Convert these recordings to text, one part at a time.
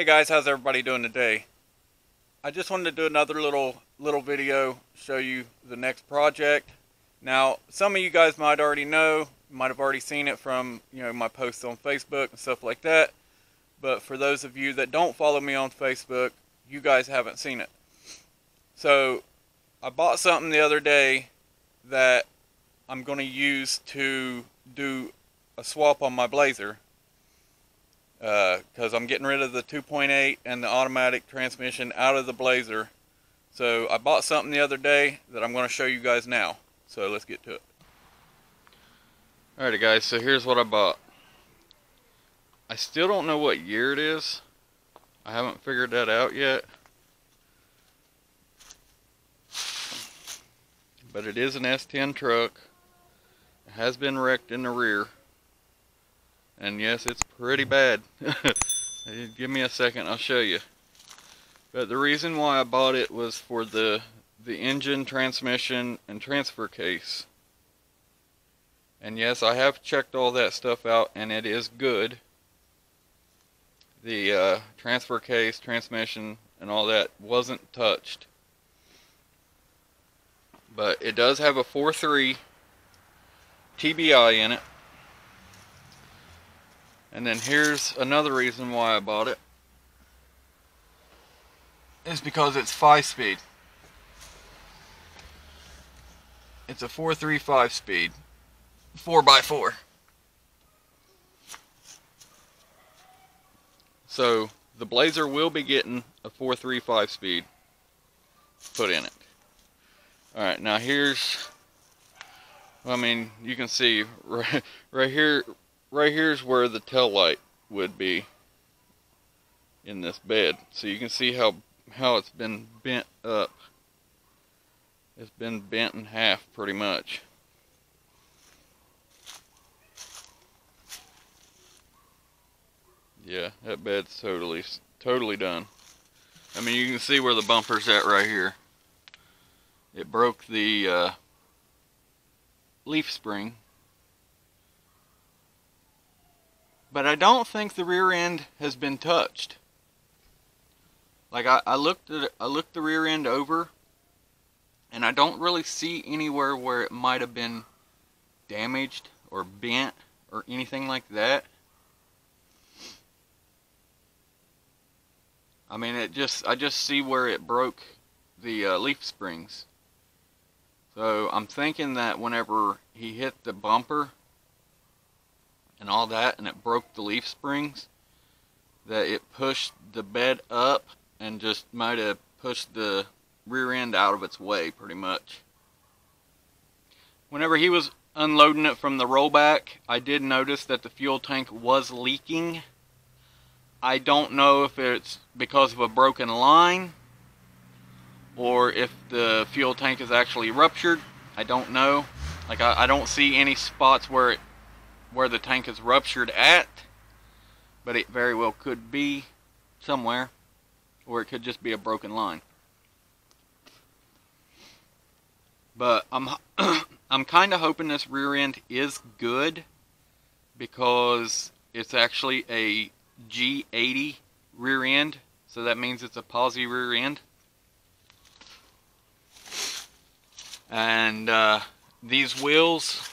Hey guys, how's everybody doing today? I just wanted to do another little little video, show you the next project. Now, some of you guys might already know, might have already seen it from, you know, my posts on Facebook and stuff like that. But for those of you that don't follow me on Facebook, you guys haven't seen it. So, I bought something the other day that I'm going to use to do a swap on my Blazer because uh, I'm getting rid of the 2.8 and the automatic transmission out of the Blazer. So I bought something the other day that I'm going to show you guys now. So let's get to it. Alrighty guys, so here's what I bought. I still don't know what year it is. I haven't figured that out yet. But it is an S10 truck. It has been wrecked in the rear. And yes, it's pretty bad. Give me a second, I'll show you. But the reason why I bought it was for the the engine, transmission, and transfer case. And yes, I have checked all that stuff out, and it is good. The uh, transfer case, transmission, and all that wasn't touched. But it does have a 4.3 TBI in it. And then here's another reason why I bought it. Is because it's 5 speed. It's a 435 speed. 4x4. So the Blazer will be getting a 435 speed put in it. Alright, now here's, I mean, you can see right, right here, right here's where the tail light would be in this bed. So you can see how how it's been bent up. It's been bent in half pretty much. Yeah, that bed's totally totally done. I mean, you can see where the bumper's at right here. It broke the uh, leaf spring but I don't think the rear end has been touched. Like I, I looked at I looked the rear end over and I don't really see anywhere where it might have been damaged or bent or anything like that. I mean it just I just see where it broke the uh, leaf springs. So I'm thinking that whenever he hit the bumper and all that and it broke the leaf springs that it pushed the bed up and just might have pushed the rear end out of its way pretty much. Whenever he was unloading it from the rollback, I did notice that the fuel tank was leaking. I don't know if it's because of a broken line or if the fuel tank is actually ruptured. I don't know. Like I, I don't see any spots where it where the tank is ruptured at, but it very well could be somewhere, or it could just be a broken line. But I'm I'm kind of hoping this rear end is good because it's actually a G80 rear end, so that means it's a posi rear end. And uh, these wheels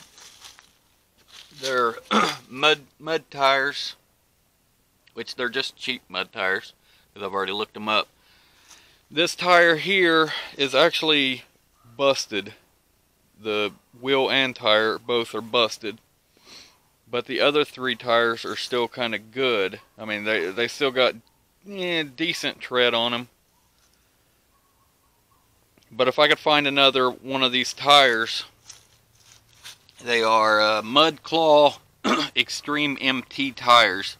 they're mud mud tires, which they're just cheap mud tires because I've already looked them up. This tire here is actually busted. The wheel and tire both are busted. But the other three tires are still kind of good. I mean, they they still got decent tread on them. But if I could find another one of these tires they are uh, Mud Claw Extreme MT tires.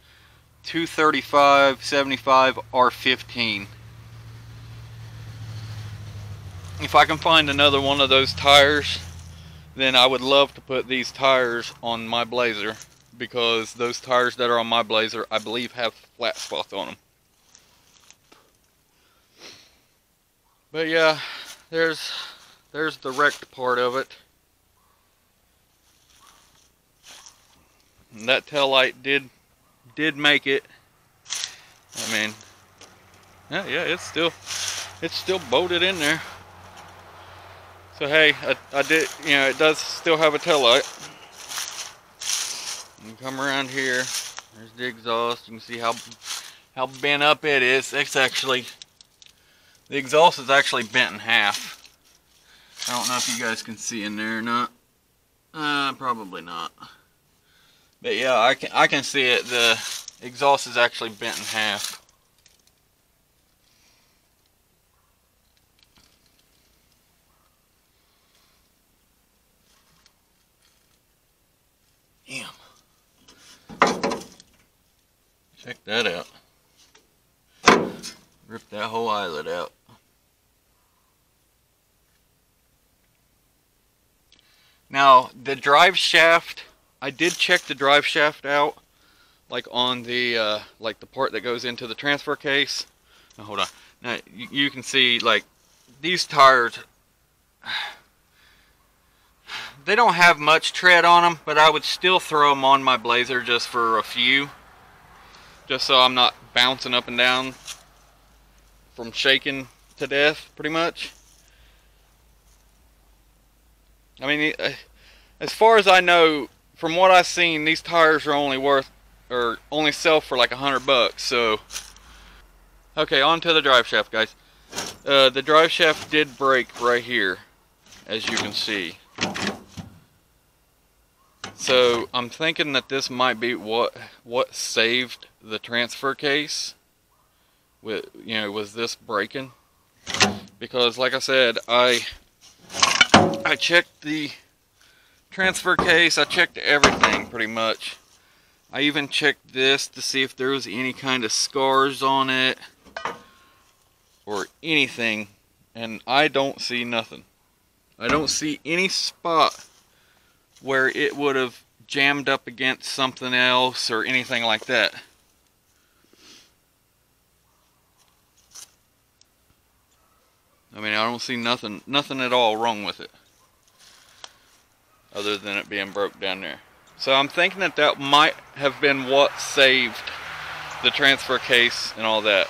235 75 R15. If I can find another one of those tires, then I would love to put these tires on my Blazer because those tires that are on my Blazer, I believe have flat spots on them. But yeah, there's there's the wrecked part of it. And that tail light did did make it. I mean, Yeah, yeah, it's still, it's still bolted in there. So hey, I, I did, you know, it does still have a tail light. You come around here, there's the exhaust. You can see how how bent up it is. It's actually, the exhaust is actually bent in half. I don't know if you guys can see in there or not. Uh, probably not. But yeah, I can I can see it. The exhaust is actually bent in half. Damn. Check that out. Rip that whole eyelet out. Now, the drive shaft, I did check the drive shaft out, like on the, uh, like the part that goes into the transfer case. Now, hold on. Now, you, you can see, like, these tires, they don't have much tread on them, but I would still throw them on my Blazer just for a few. Just so I'm not bouncing up and down from shaking to death, pretty much. I mean, uh, as far as I know, from what I've seen, these tires are only worth, or only sell for like a hundred bucks. So, okay, on to the drive shaft, guys. Uh, the drive shaft did break right here, as you can see. So I'm thinking that this might be what what saved the transfer case. With you know, was this breaking? Because like I said, I I checked the transfer case. I checked everything pretty much. I even checked this to see if there was any kind of scars on it or anything and I don't see nothing. I don't see any spot where it would have jammed up against something else or anything like that. I mean, I don't see nothing, nothing at all wrong with it. Other than it being broke down there. So I'm thinking that that might have been what saved the transfer case and all that.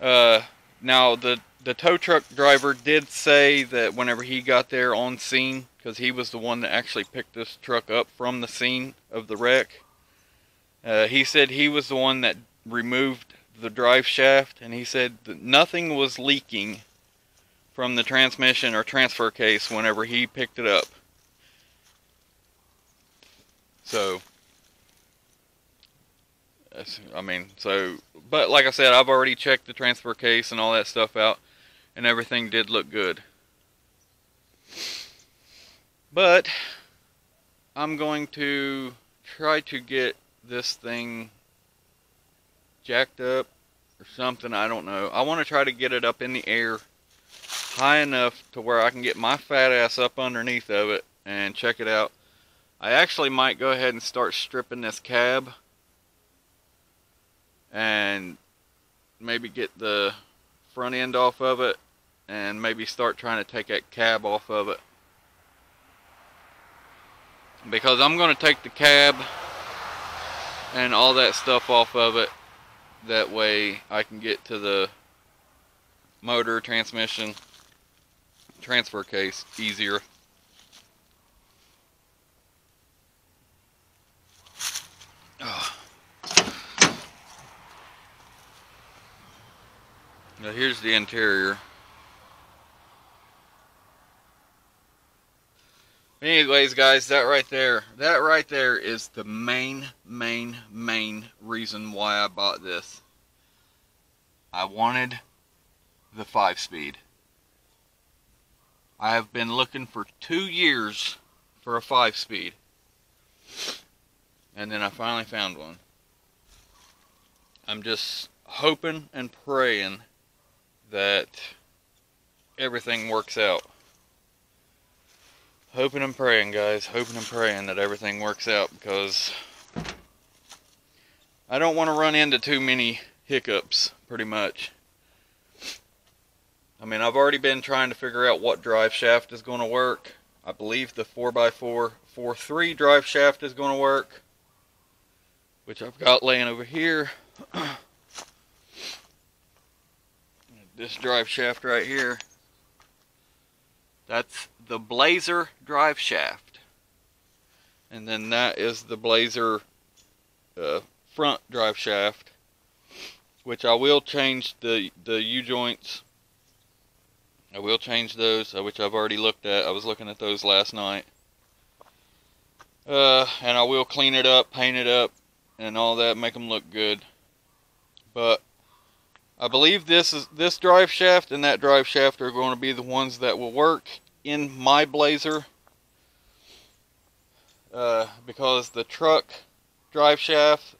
Uh, now, the, the tow truck driver did say that whenever he got there on scene, because he was the one that actually picked this truck up from the scene of the wreck, uh, he said he was the one that removed the drive shaft, and he said that nothing was leaking from the transmission or transfer case whenever he picked it up. So, I mean, so, but like I said, I've already checked the transfer case and all that stuff out, and everything did look good. But, I'm going to try to get this thing jacked up or something, I don't know. I want to try to get it up in the air high enough to where I can get my fat ass up underneath of it and check it out. I actually might go ahead and start stripping this cab and maybe get the front end off of it and maybe start trying to take that cab off of it. Because I'm going to take the cab and all that stuff off of it. That way I can get to the motor transmission transfer case easier now here's the interior Anyways, guys, that right there, that right there is the main, main, main reason why I bought this. I wanted the 5-speed. I have been looking for two years for a 5-speed. And then I finally found one. I'm just hoping and praying that everything works out hoping and praying, guys. Hoping and praying that everything works out because I don't want to run into too many hiccups, pretty much. I mean, I've already been trying to figure out what drive shaft is going to work. I believe the 4x4 4.3 drive shaft is going to work, which I've got laying over here. this drive shaft right here. That's the Blazer drive shaft. And then that is the Blazer uh, front drive shaft. Which I will change the, the U-joints. I will change those, uh, which I've already looked at. I was looking at those last night. Uh, and I will clean it up, paint it up, and all that, make them look good. But I believe this is this drive shaft and that drive shaft are going to be the ones that will work in my Blazer. Uh, because the truck drive shaft,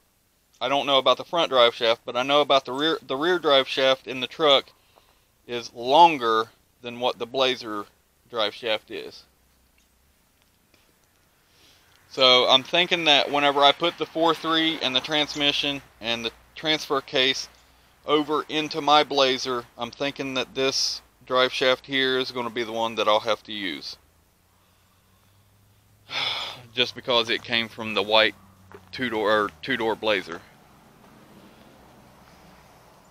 I don't know about the front drive shaft, but I know about the rear the rear drive shaft in the truck is longer than what the Blazer drive shaft is. So I'm thinking that whenever I put the 4.3 and the transmission and the transfer case over into my Blazer, I'm thinking that this drive shaft here is going to be the one that I'll have to use. Just because it came from the white two-door two-door Blazer.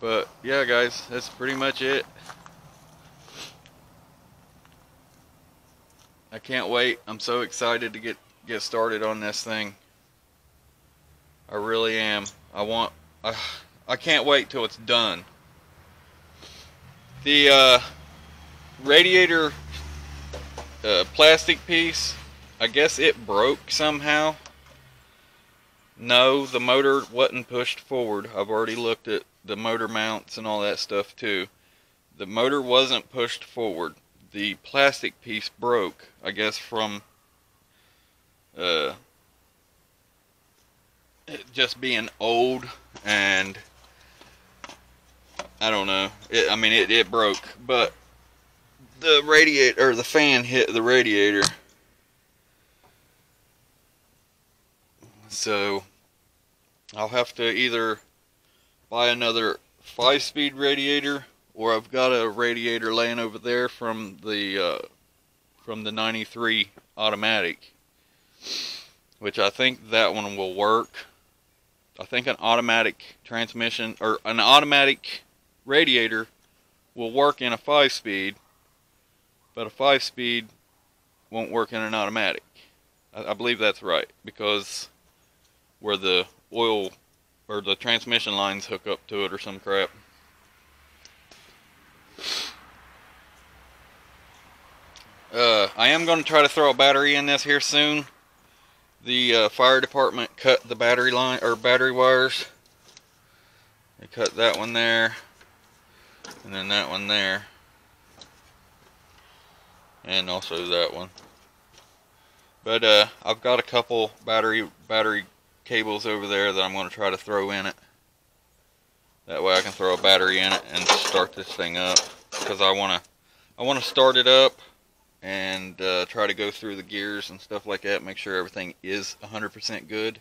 But yeah guys, that's pretty much it. I can't wait. I'm so excited to get get started on this thing. I really am. I want, I, I can't wait till it's done. The uh, radiator uh, plastic piece, I guess it broke somehow. No, the motor wasn't pushed forward. I've already looked at the motor mounts and all that stuff too. The motor wasn't pushed forward. The plastic piece broke, I guess from uh, just being old and I don't know. It, I mean, it, it broke, but the radiator or the fan hit the radiator. So I'll have to either buy another five-speed radiator, or I've got a radiator laying over there from the uh, from the '93 automatic which I think that one will work. I think an automatic transmission or an automatic radiator will work in a 5-speed, but a 5-speed won't work in an automatic. I, I believe that's right because where the oil or the transmission lines hook up to it or some crap. Uh, I am going to try to throw a battery in this here soon the uh, fire department cut the battery line or battery wires. They cut that one there, and then that one there, and also that one. But uh, I've got a couple battery battery cables over there that I'm going to try to throw in it. That way I can throw a battery in it and start this thing up because I want to I want to start it up and uh, try to go through the gears and stuff like that, make sure everything is 100% good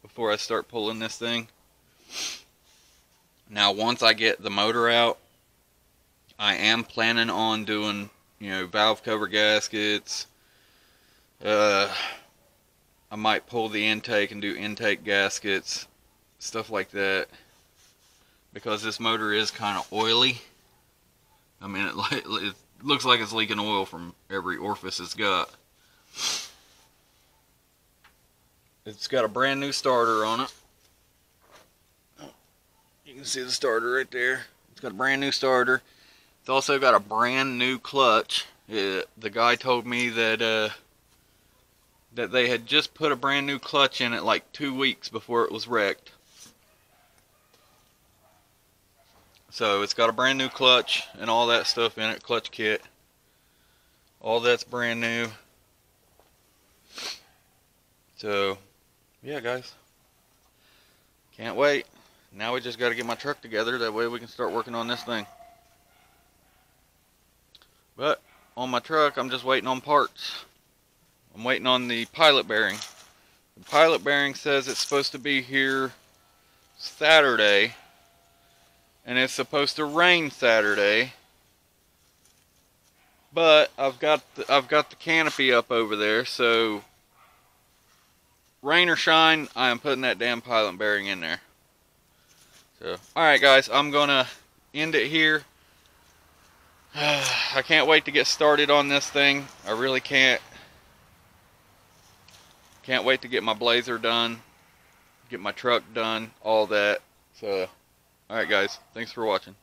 before I start pulling this thing. Now, once I get the motor out, I am planning on doing, you know, valve cover gaskets. Uh, I might pull the intake and do intake gaskets, stuff like that. Because this motor is kind of oily. I mean, it, it looks like it's leaking oil from every orifice it's got. It's got a brand new starter on it. You can see the starter right there. It's got a brand new starter. It's also got a brand new clutch. It, the guy told me that uh, that they had just put a brand new clutch in it like two weeks before it was wrecked. So it's got a brand new clutch and all that stuff in it, clutch kit. All that's brand new. So, yeah guys. Can't wait. Now we just got to get my truck together. That way we can start working on this thing. But, on my truck, I'm just waiting on parts. I'm waiting on the pilot bearing. The pilot bearing says it's supposed to be here Saturday and it's supposed to rain Saturday. But I've got the, I've got the canopy up over there, so rain or shine, I am putting that damn pilot bearing in there. So, all right, guys, I'm gonna end it here. I can't wait to get started on this thing. I really can't. Can't wait to get my blazer done, get my truck done, all that. So, alright guys, thanks for watching.